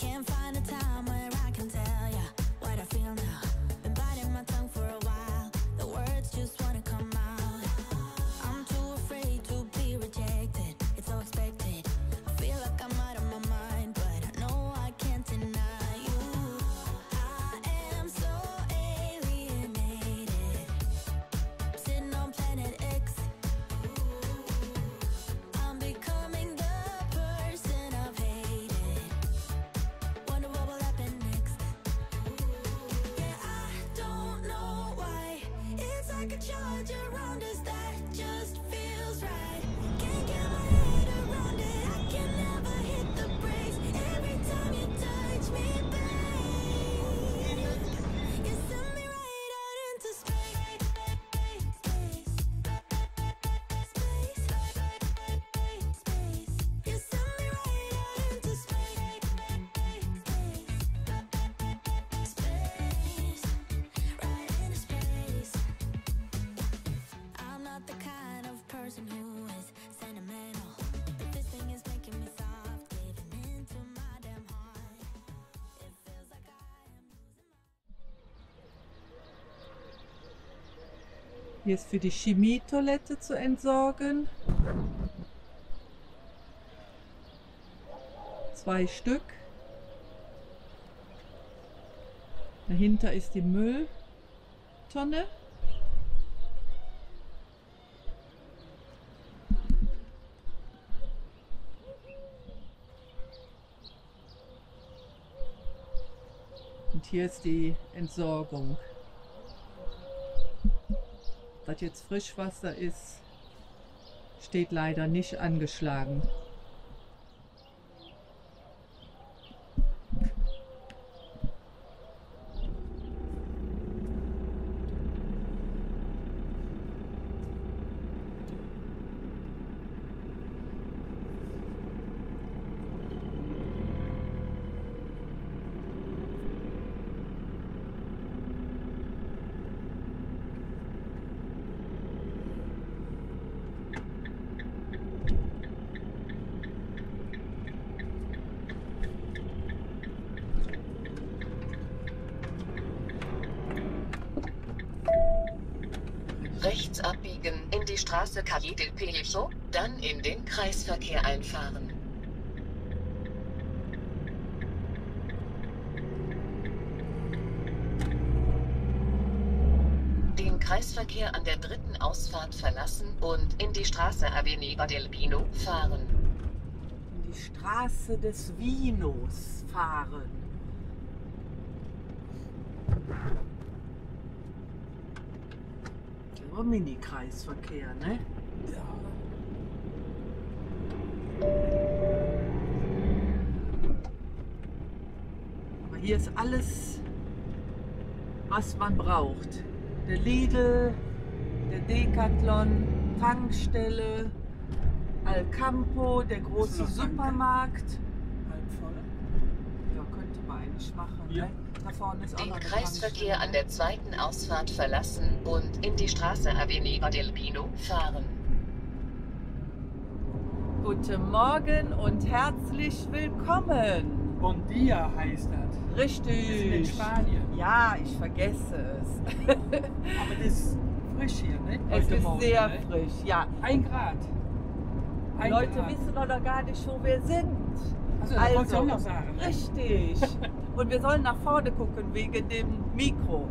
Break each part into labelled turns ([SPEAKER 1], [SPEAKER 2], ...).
[SPEAKER 1] Can't find a time
[SPEAKER 2] Hier ist für die Chemietoilette zu entsorgen. Zwei Stück. Dahinter ist die Mülltonne. Und hier ist die Entsorgung. Das jetzt Frischwasser ist, steht leider nicht angeschlagen.
[SPEAKER 3] Rechts abbiegen in die Straße Calle del Pellicho, dann in den Kreisverkehr einfahren. Den Kreisverkehr an der dritten Ausfahrt verlassen und in die Straße Avenida del Pino fahren.
[SPEAKER 2] In die Straße des Vinos fahren. Der Mini-Kreisverkehr, ne? Aber hier ist alles, was man braucht. Der Lidl, der Decathlon, Tankstelle, Alcampo, der große? Supermarkt.
[SPEAKER 4] Halb voll.
[SPEAKER 2] Auch
[SPEAKER 3] Den
[SPEAKER 2] noch eine
[SPEAKER 3] Kreisverkehr an der zweiten Ausfahrt verlassen und in die Straße Avenida del Pino fahren.
[SPEAKER 2] Guten Morgen und herzlich willkommen.
[SPEAKER 4] Bon dia heißt das.
[SPEAKER 2] Richtig.
[SPEAKER 4] Wir sind in Spanien.
[SPEAKER 2] Ja, ich vergesse es.
[SPEAKER 4] Aber das ist frisch hier, ne?
[SPEAKER 2] es
[SPEAKER 4] Heute
[SPEAKER 2] ist
[SPEAKER 4] Morgen,
[SPEAKER 2] sehr
[SPEAKER 4] ne?
[SPEAKER 2] frisch, ja.
[SPEAKER 4] Ein Grad. Ein
[SPEAKER 2] Leute
[SPEAKER 4] Grad.
[SPEAKER 2] wissen doch noch gar nicht, wo wir sind.
[SPEAKER 4] Also, du auch noch sagen. ne?
[SPEAKER 2] Richtig. Und wir sollen nach vorne gucken wegen dem Mikro.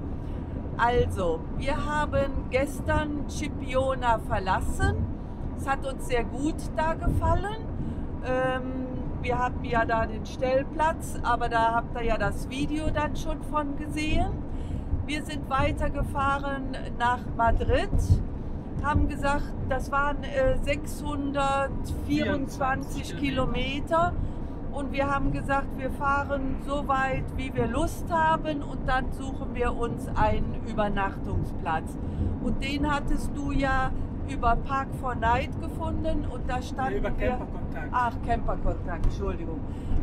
[SPEAKER 2] Also, wir haben gestern Chipiona verlassen. Es hat uns sehr gut da gefallen. Ähm, wir hatten ja da den Stellplatz, aber da habt ihr ja das Video dann schon von gesehen. Wir sind weitergefahren nach Madrid, haben gesagt, das waren äh, 624 Kilometer. Und wir haben gesagt, wir fahren so weit, wie wir Lust haben und dann suchen wir uns einen Übernachtungsplatz. Und den hattest du ja über Park for Night gefunden und da standen
[SPEAKER 4] über
[SPEAKER 2] wir...
[SPEAKER 4] Camperkontakt.
[SPEAKER 2] Ach, Camperkontakt, Entschuldigung.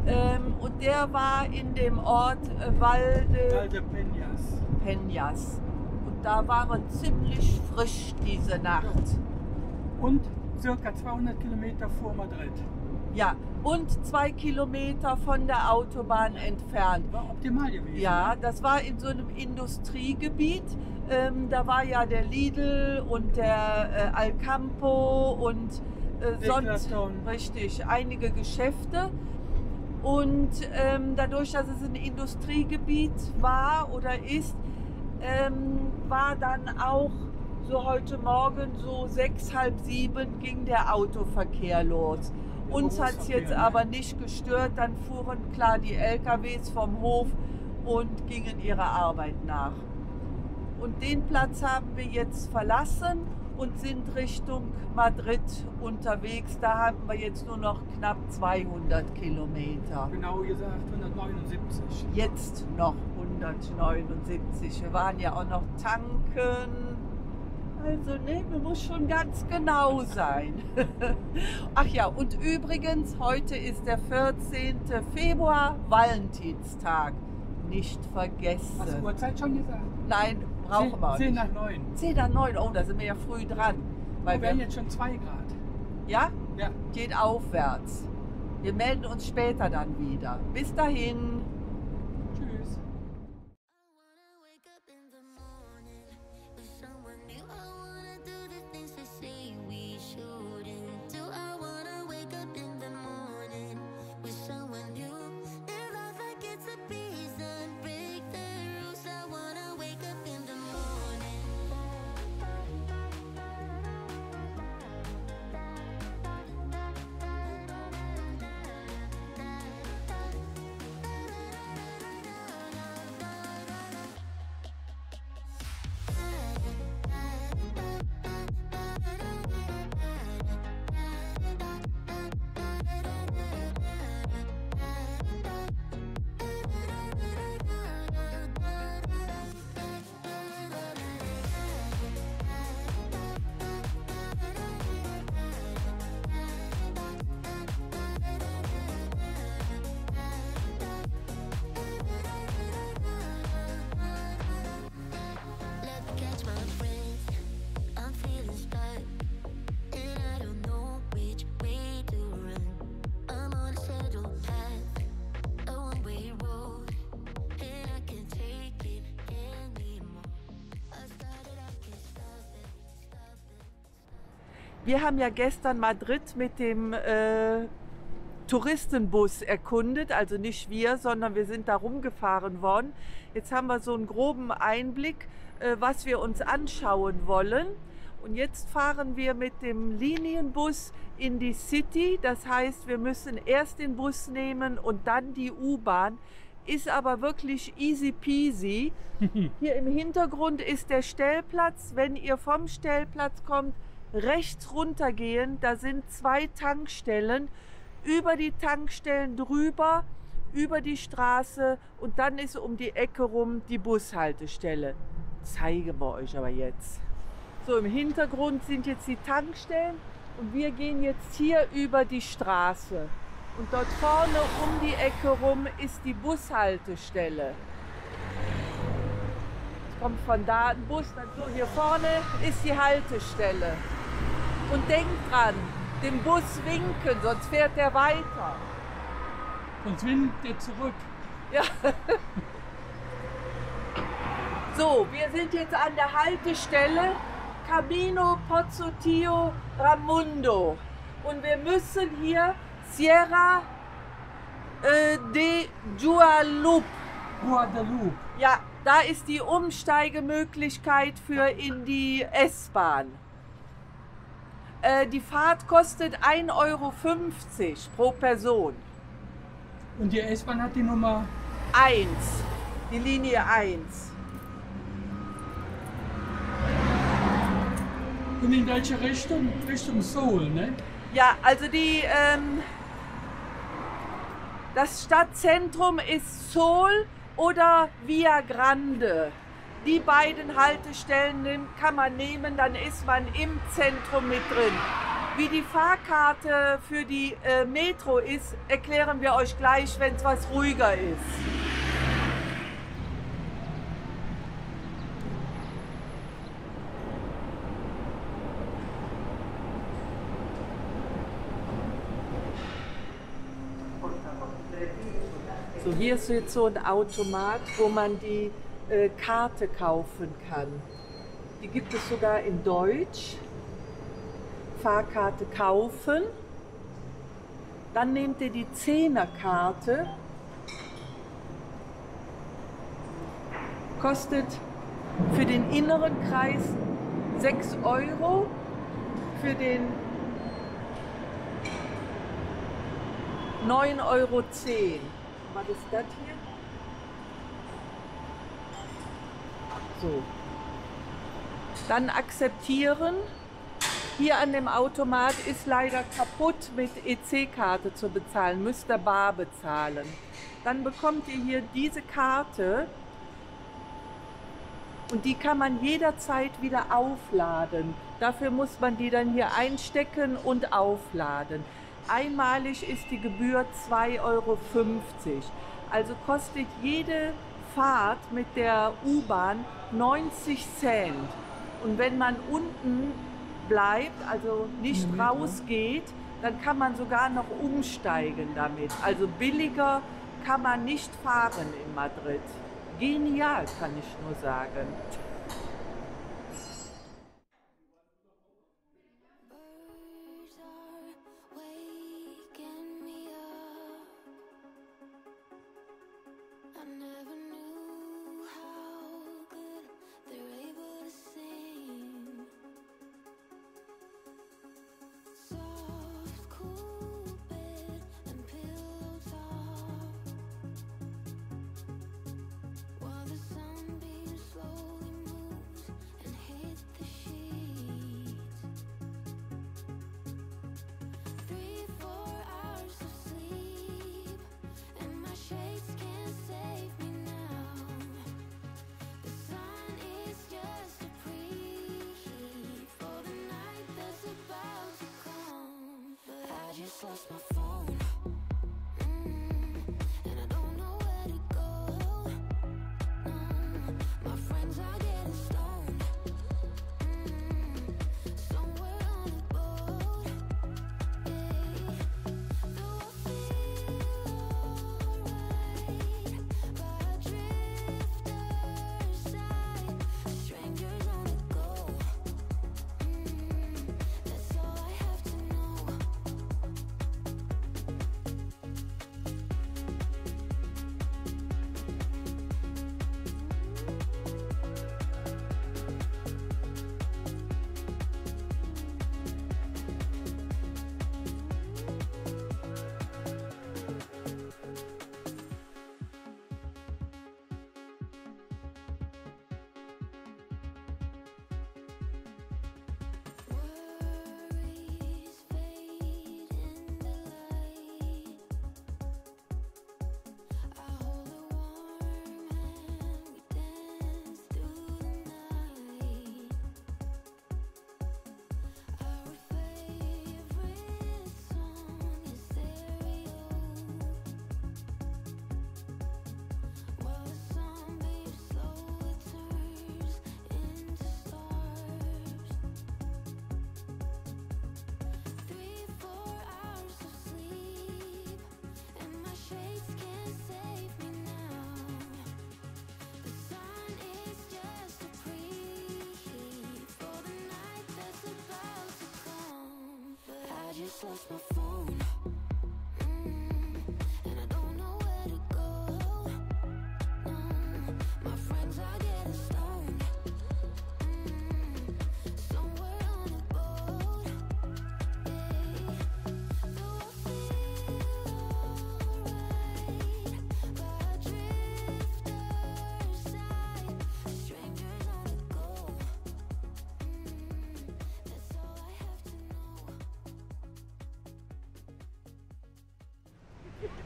[SPEAKER 2] Ähm, und der war in dem Ort äh, Valde
[SPEAKER 4] Valde Peñas.
[SPEAKER 2] Peñas. Und da waren ziemlich frisch diese Nacht.
[SPEAKER 4] Und circa 200 Kilometer vor Madrid.
[SPEAKER 2] Ja, und zwei Kilometer von der Autobahn entfernt.
[SPEAKER 4] War optimal gewesen.
[SPEAKER 2] Ja, das war in so einem Industriegebiet. Ähm, da war ja der Lidl und der äh, Alcampo und äh, sonst richtig einige Geschäfte. Und ähm, dadurch, dass es ein Industriegebiet war oder ist, ähm, war dann auch so heute Morgen so sechs, halb sieben ging der Autoverkehr los. Uns hat es jetzt aber nicht gestört. Dann fuhren klar die LKWs vom Hof und gingen ihrer Arbeit nach. Und den Platz haben wir jetzt verlassen und sind Richtung Madrid unterwegs. Da haben wir jetzt nur noch knapp 200 Kilometer.
[SPEAKER 4] Genau gesagt 179.
[SPEAKER 2] Jetzt noch 179. Wir waren ja auch noch tanken. Also ne, mir muss schon ganz genau sein. Ach ja, und übrigens, heute ist der 14. Februar, Valentinstag. Nicht
[SPEAKER 4] Hast du
[SPEAKER 2] vergessen.
[SPEAKER 4] Uhrzeit schon gesagt?
[SPEAKER 2] Nein, brauchen wir auch
[SPEAKER 4] 10
[SPEAKER 2] nicht.
[SPEAKER 4] nach 9.
[SPEAKER 2] 10 nach 9, oh, da sind wir ja früh dran. Weil
[SPEAKER 4] Wir werden
[SPEAKER 2] wir,
[SPEAKER 4] jetzt schon 2 Grad.
[SPEAKER 2] ja,
[SPEAKER 4] Ja.
[SPEAKER 2] geht aufwärts. Wir melden uns später dann wieder. Bis dahin. Wir haben ja gestern Madrid mit dem äh, Touristenbus erkundet, also nicht wir, sondern wir sind da rumgefahren worden. Jetzt haben wir so einen groben Einblick, äh, was wir uns anschauen wollen. Und jetzt fahren wir mit dem Linienbus in die City. Das heißt, wir müssen erst den Bus nehmen und dann die U-Bahn. Ist aber wirklich easy peasy. Hier im Hintergrund ist der Stellplatz. Wenn ihr vom Stellplatz kommt, rechts runtergehen, da sind zwei Tankstellen. Über die Tankstellen drüber, über die Straße und dann ist um die Ecke rum die Bushaltestelle. Zeigen wir euch aber jetzt. So, im Hintergrund sind jetzt die Tankstellen und wir gehen jetzt hier über die Straße. Und dort vorne um die Ecke rum ist die Bushaltestelle. Es kommt von da ein Bus, dann so hier vorne ist die Haltestelle. Und denkt dran, dem Bus winken, sonst fährt er weiter.
[SPEAKER 4] Sonst winkt der zurück.
[SPEAKER 2] Ja. So, wir sind jetzt an der Haltestelle Camino Pozzottio Ramundo. Und wir müssen hier Sierra äh, de Guadalupe.
[SPEAKER 4] Guadalupe.
[SPEAKER 2] Ja, da ist die Umsteigemöglichkeit für in die S-Bahn. Äh, die Fahrt kostet 1,50 Euro pro Person.
[SPEAKER 4] Und die S-Bahn hat die Nummer
[SPEAKER 2] 1, die Linie 1.
[SPEAKER 4] Und in welche Richtung? Richtung Seoul, ne?
[SPEAKER 2] Ja, also die, ähm, das Stadtzentrum ist Seoul oder Via Grande. Die beiden Haltestellen nehm- kann man nehmen, dann ist man im Zentrum mit drin. Wie die Fahrkarte für die äh, Metro ist, erklären wir euch gleich, wenn es was ruhiger ist. So, hier ist jetzt so ein Automat, wo man die äh, Karte kaufen kann. Die gibt es sogar in Deutsch. Fahrkarte kaufen. Dann nehmt ihr die Zehnerkarte. Kostet für den inneren Kreis 6 Euro. Für den 9,10 Euro. Was ist das hier? So. Dann akzeptieren. Hier an dem Automat ist leider kaputt mit EC-Karte zu bezahlen. Müsst ihr bar bezahlen. Dann bekommt ihr hier diese Karte und die kann man jederzeit wieder aufladen. Dafür muss man die dann hier einstecken und aufladen. Einmalig ist die Gebühr 2,50 Euro. Also kostet jede Fahrt mit der U-Bahn 90 Cent. Und wenn man unten bleibt, also nicht rausgeht, dann kann man sogar noch umsteigen damit. Also billiger kann man nicht fahren in Madrid. Genial, kann ich nur sagen.
[SPEAKER 5] Lost my phone, close my phone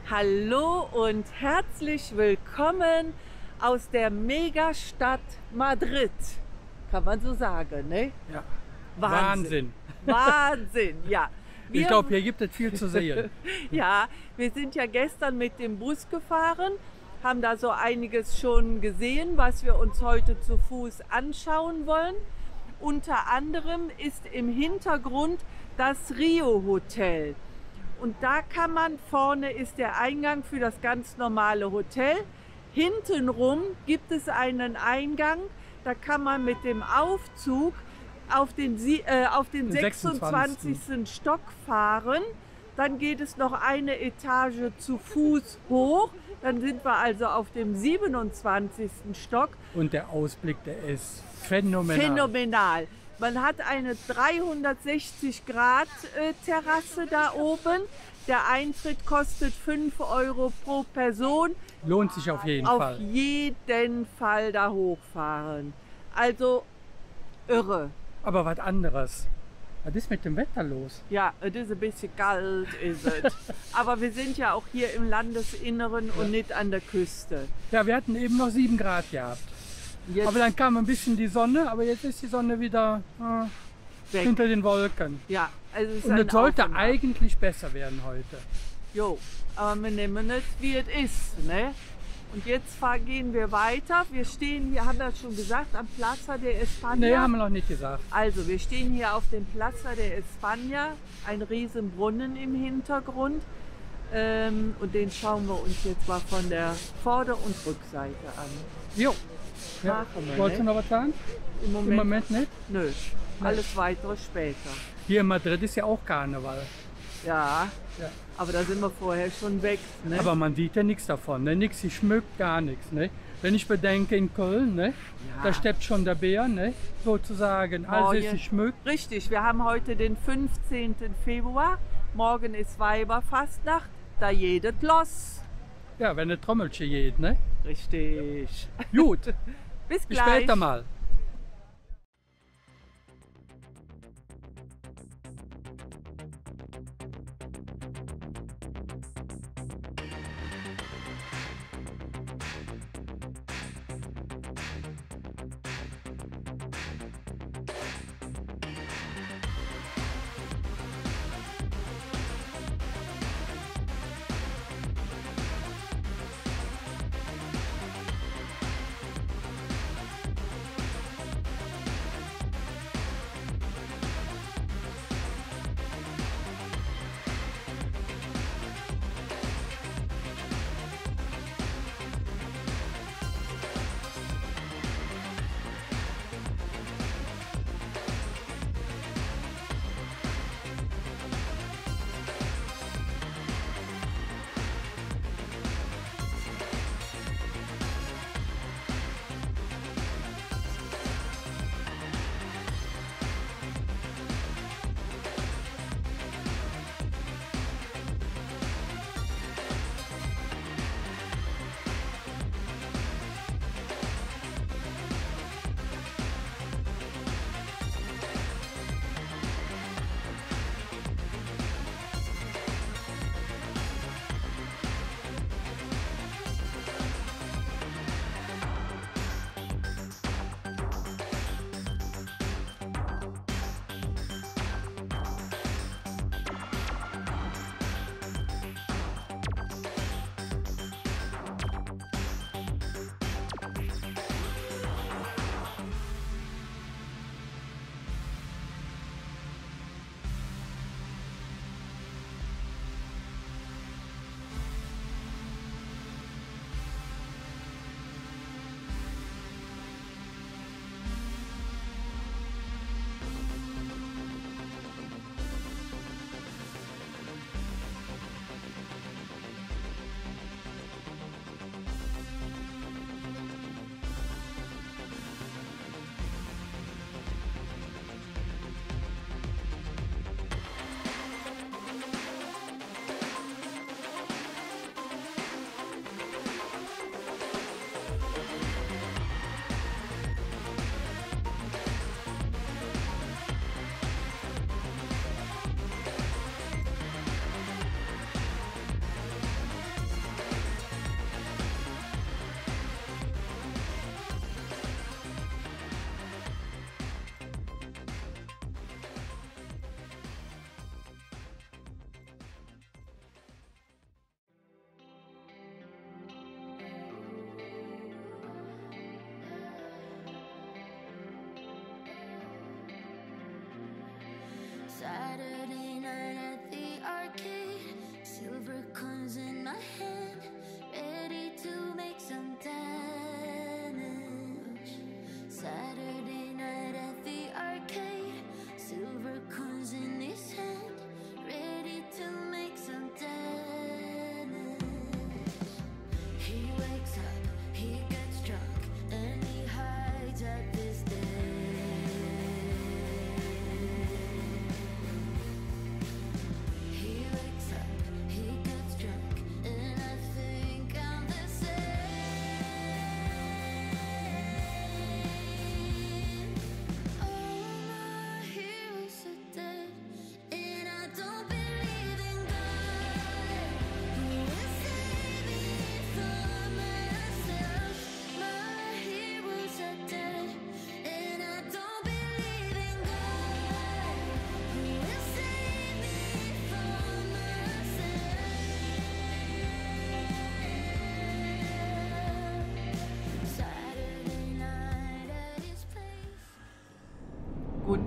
[SPEAKER 2] Hallo und herzlich willkommen aus der Megastadt Madrid. Kann man so sagen, ne?
[SPEAKER 4] Ja.
[SPEAKER 2] Wahnsinn.
[SPEAKER 4] Wahnsinn.
[SPEAKER 2] Wahnsinn, ja.
[SPEAKER 4] Ich
[SPEAKER 2] Wir-
[SPEAKER 4] glaube, hier gibt es viel zu sehen.
[SPEAKER 2] Ja, wir sind ja gestern mit dem Bus gefahren, haben da so einiges schon gesehen, was wir uns heute zu Fuß anschauen wollen. Unter anderem ist im Hintergrund das Rio Hotel. Und da kann man, vorne ist der Eingang für das ganz normale Hotel. Hintenrum gibt es einen Eingang, da kann man mit dem Aufzug auf den, äh, auf den
[SPEAKER 4] Den
[SPEAKER 2] 26. Stock fahren. Dann geht es noch eine Etage zu Fuß hoch. Dann sind wir also auf dem 27. Stock.
[SPEAKER 4] Und der Ausblick, der ist phänomenal.
[SPEAKER 2] Phänomenal. Man hat eine 360 Grad äh, Terrasse da oben. Der Eintritt kostet 5 Euro pro Person.
[SPEAKER 4] Lohnt sich auf jeden
[SPEAKER 2] Auf
[SPEAKER 4] Fall.
[SPEAKER 2] jeden Fall da hochfahren. Also irre.
[SPEAKER 4] Aber was anderes. Was ist mit dem Wetter los?
[SPEAKER 2] Ja, es ist ein bisschen kalt, ist es. Aber wir sind ja auch hier im Landesinneren und nicht an der Küste.
[SPEAKER 4] Ja, wir hatten eben noch 7 Grad gehabt.
[SPEAKER 2] Jetzt
[SPEAKER 4] Aber dann kam ein bisschen die Sonne, aber jetzt ist die Sonne wieder äh, hinter den Wolken.
[SPEAKER 2] Ja, also es ist
[SPEAKER 4] Und es sollte eigentlich besser werden heute.
[SPEAKER 2] Jo, aber wir nehmen nicht, wie es ist. Ne? Und jetzt fahr, gehen wir weiter. Wir stehen hier, haben wir das schon gesagt, am Plaza de España.
[SPEAKER 4] Nee, haben wir noch nicht gesagt.
[SPEAKER 2] Also, wir stehen hier auf dem Plaza de España, ein riesen Brunnen im Hintergrund. Ähm, und den schauen wir uns jetzt mal von der Vorder- und Rückseite an.
[SPEAKER 4] Jo. Ja. Wolltest du noch was sagen?
[SPEAKER 2] Im Moment,
[SPEAKER 4] Im Moment nicht.
[SPEAKER 2] nö. Alles weitere später.
[SPEAKER 4] Hier in Madrid ist ja auch Karneval.
[SPEAKER 2] Ja,
[SPEAKER 4] Ja.
[SPEAKER 2] aber da sind wir vorher schon weg. Ne?
[SPEAKER 4] Aber man sieht ja nichts davon. Ne? Nichts, sie schmückt gar nichts. Ne? Wenn ich bedenke in Köln, ne? da steppt schon der Bär, ne? sozusagen. Also
[SPEAKER 2] Morgen.
[SPEAKER 4] ist sie schmückt.
[SPEAKER 2] Richtig, wir haben heute den 15. Februar. Morgen ist Weiberfastnacht. Da jedet los.
[SPEAKER 4] Ja, wenn eine Trommelchen geht. Ne?
[SPEAKER 2] Richtig.
[SPEAKER 4] Gut,
[SPEAKER 2] Bis
[SPEAKER 4] bis
[SPEAKER 2] gleich.
[SPEAKER 4] später mal.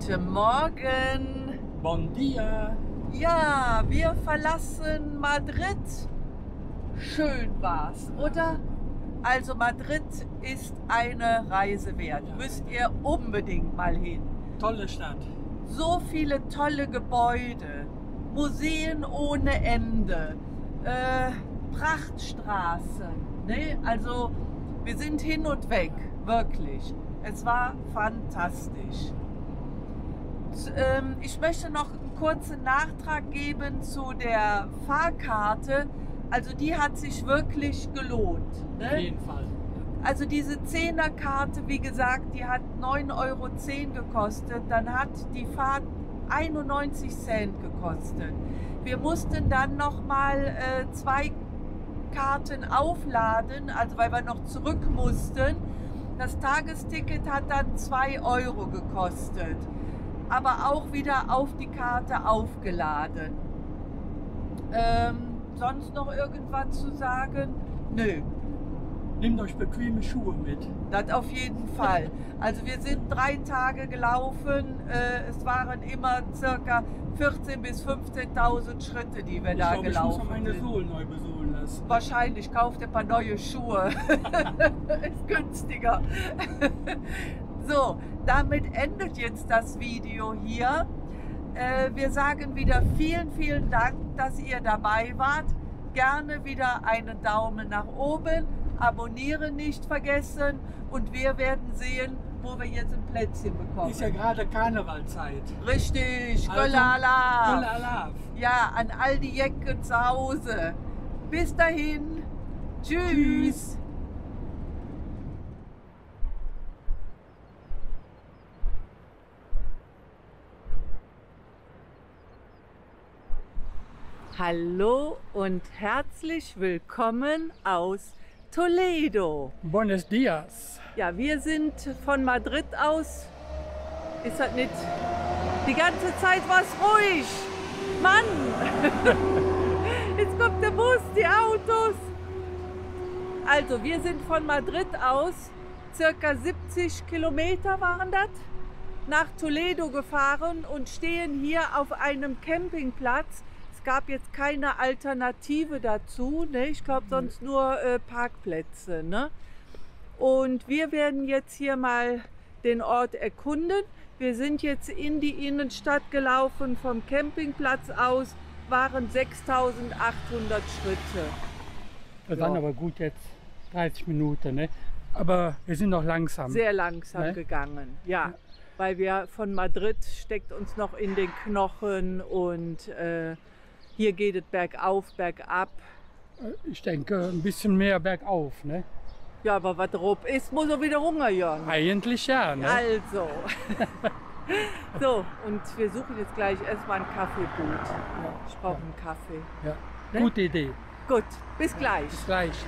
[SPEAKER 2] Guten Morgen.
[SPEAKER 4] Bon dia.
[SPEAKER 2] Ja, wir verlassen Madrid. Schön war's, oder? Also Madrid ist eine Reise wert. Müsst ihr unbedingt mal hin.
[SPEAKER 4] Tolle Stadt.
[SPEAKER 2] So viele tolle Gebäude, Museen ohne Ende, äh, Prachtstraßen. Ne? Also wir sind hin und weg, wirklich. Es war fantastisch. Ähm, Ich möchte noch einen kurzen Nachtrag geben zu der Fahrkarte. Also die hat sich wirklich gelohnt.
[SPEAKER 4] Auf
[SPEAKER 2] Ne?
[SPEAKER 4] jeden Fall.
[SPEAKER 2] Also diese 10er-Karte, wie gesagt, die hat 9,10 Euro gekostet. Dann hat die Fahrt 91 Cent gekostet. Wir mussten dann nochmal äh, zwei Karten aufladen, also weil wir noch zurück mussten. Das Tagesticket hat dann 2 Euro gekostet, aber auch wieder auf die Karte aufgeladen. Ähm, sonst noch irgendwas zu sagen? Nö,
[SPEAKER 4] Nehmt euch bequeme Schuhe mit.
[SPEAKER 2] das auf jeden Fall. Also wir sind drei Tage gelaufen. Äh, es waren immer circa 14.000 bis 15.000 Schritte, die wir
[SPEAKER 4] Ich
[SPEAKER 2] da
[SPEAKER 4] glaube, ich muss
[SPEAKER 2] gelaufen
[SPEAKER 4] noch meine. Sohlen neu besohlen lassen.
[SPEAKER 2] Wahrscheinlich kauft ihr ein paar neue Schuhe. Ist günstiger. so, damit endet jetzt das Video hier. Äh, wir sagen wieder vielen, vielen Dank, dass ihr dabei wart. Gerne wieder einen Daumen nach oben. Abonnieren nicht vergessen. Und wir werden sehen, wo wir jetzt ein Plätzchen bekommen.
[SPEAKER 4] Ist ja gerade Karnevalzeit.
[SPEAKER 2] Richtig,
[SPEAKER 4] Also.
[SPEAKER 2] Golala. Ja, an all die Jecken zu Hause. Bis dahin. Tschüss.
[SPEAKER 4] Tschüss.
[SPEAKER 2] Hallo und herzlich willkommen aus Toledo.
[SPEAKER 4] Buenos dias.
[SPEAKER 2] Ja, wir sind von Madrid aus. Ist das nicht? Die ganze Zeit war es ruhig. Mann! Jetzt kommt der Bus, die Autos. Also, wir sind von Madrid aus, circa 70 Kilometer waren das, nach Toledo gefahren und stehen hier auf einem Campingplatz. Es gab jetzt keine Alternative dazu. Ne? Ich glaube, sonst nur äh, Parkplätze. Ne? Und wir werden jetzt hier mal den Ort erkunden. Wir sind jetzt in die Innenstadt gelaufen vom Campingplatz aus, waren 6800 Schritte.
[SPEAKER 4] Das
[SPEAKER 2] Ja.
[SPEAKER 4] waren aber gut jetzt 30 Minuten, ne? Aber wir sind noch langsam.
[SPEAKER 2] Sehr langsam
[SPEAKER 4] Ne?
[SPEAKER 2] gegangen, ja. Weil wir von Madrid steckt uns noch in den Knochen und äh, hier geht es bergauf, bergab.
[SPEAKER 4] Ich denke, ein bisschen mehr bergauf, ne?
[SPEAKER 2] Ja, aber was drauf ist, muss er wieder hungern.
[SPEAKER 4] Eigentlich ja, ne?
[SPEAKER 2] Also. so, und wir suchen jetzt gleich erstmal ein Kaffeegut. Ich brauche einen Kaffee.
[SPEAKER 4] Ja.
[SPEAKER 2] Ne?
[SPEAKER 4] Gute Idee.
[SPEAKER 2] Gut, bis gleich.
[SPEAKER 4] Bis gleich.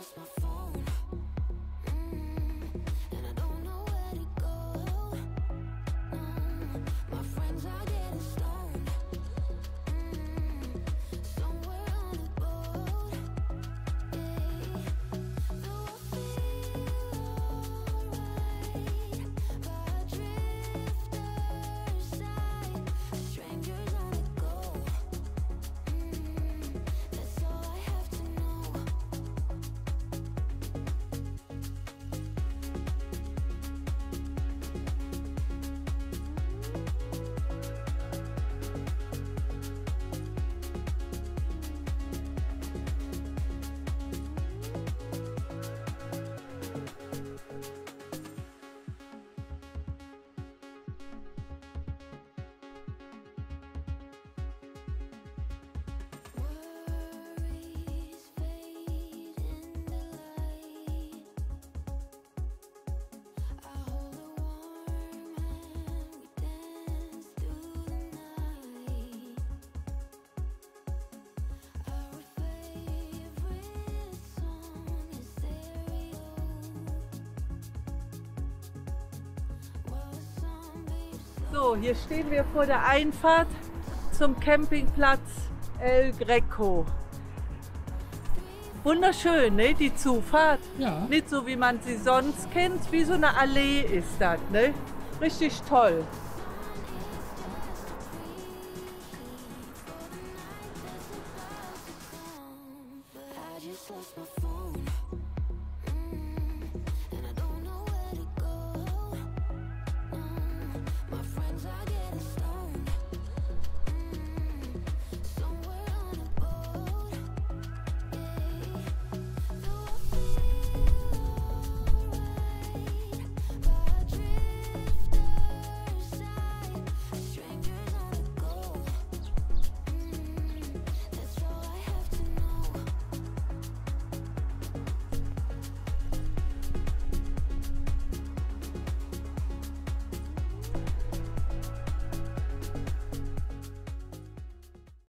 [SPEAKER 5] Lost my phone.
[SPEAKER 2] So, hier stehen wir vor der Einfahrt zum Campingplatz El Greco. Wunderschön, ne, die Zufahrt.
[SPEAKER 4] Ja.
[SPEAKER 2] Nicht so, wie man sie sonst kennt, wie so eine Allee ist das, ne? Richtig toll.